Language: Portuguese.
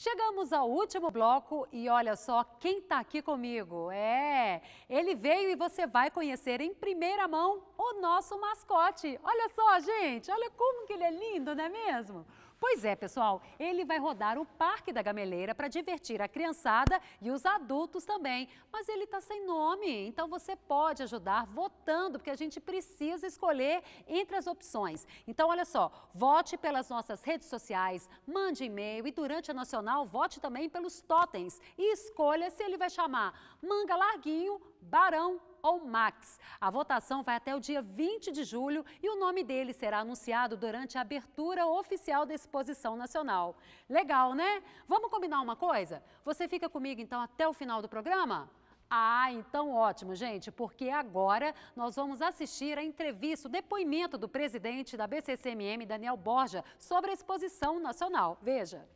Chegamos ao último bloco e olha só quem está aqui comigo. É, ele veio e você vai conhecer em primeira mão o nosso mascote. Olha só, gente, olha como que ele é lindo, não é mesmo? Pois é, pessoal, ele vai rodar o Parque da Gameleira para divertir a criançada e os adultos também. Mas ele está sem nome, então você pode ajudar votando, porque a gente precisa escolher entre as opções. Então, olha só, vote pelas nossas redes sociais, mande e-mail e durante a Nacional, vote também pelos totens e escolha se ele vai chamar Manga Larguinho, Barão ou Max. A votação vai até o dia 20 de julho e o nome dele será anunciado durante a abertura oficial da exposição nacional. Legal, né? Vamos combinar uma coisa? Você fica comigo então até o final do programa? Ah, então ótimo, gente, porque agora nós vamos assistir a entrevista, o depoimento do presidente da BCCMM, Daniel Borja, sobre a exposição nacional. Veja.